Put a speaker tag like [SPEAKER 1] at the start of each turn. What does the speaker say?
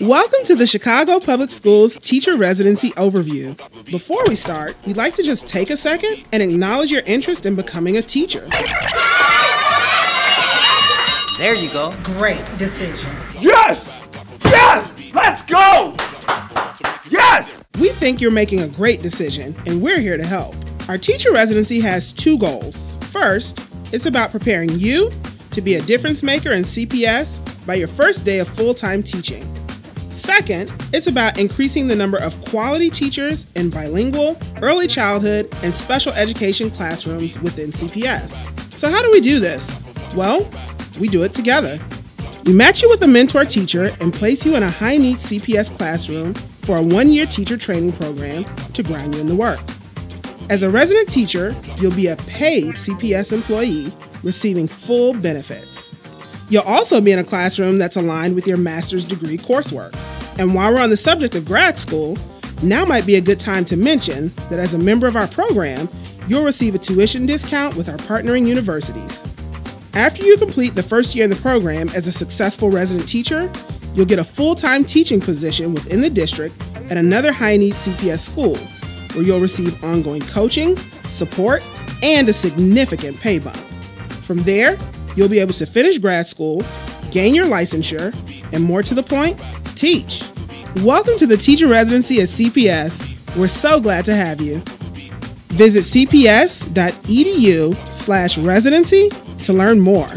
[SPEAKER 1] Welcome to the Chicago Public Schools Teacher Residency Overview. Before we start, we'd like to just take a second and acknowledge your interest in becoming a teacher.
[SPEAKER 2] There you go.
[SPEAKER 3] Great decision.
[SPEAKER 4] Yes! Yes! Let's go! Yes!
[SPEAKER 1] We think you're making a great decision, and we're here to help. Our teacher residency has two goals. First, it's about preparing you to be a difference maker in CPS by your first day of full time teaching. Second, it's about increasing the number of quality teachers in bilingual, early childhood, and special education classrooms within CPS. So, how do we do this? Well, we do it together. We match you with a mentor teacher and place you in a high needs CPS classroom for a one year teacher training program to grind you in the work. As a resident teacher, you'll be a paid CPS employee receiving full benefits. You'll also be in a classroom that's aligned with your master's degree coursework. And while we're on the subject of grad school, now might be a good time to mention that as a member of our program, you'll receive a tuition discount with our partnering universities. After you complete the first year in the program as a successful resident teacher, you'll get a full time teaching position within the district at another high need CPS school, where you'll receive ongoing coaching, support, and a significant pay bump. From there, You'll be able to finish grad school, gain your licensure, and more to the point, teach. Welcome to the teacher residency at CPS. We're so glad to have you. Visit cps.edu slash residency to learn more.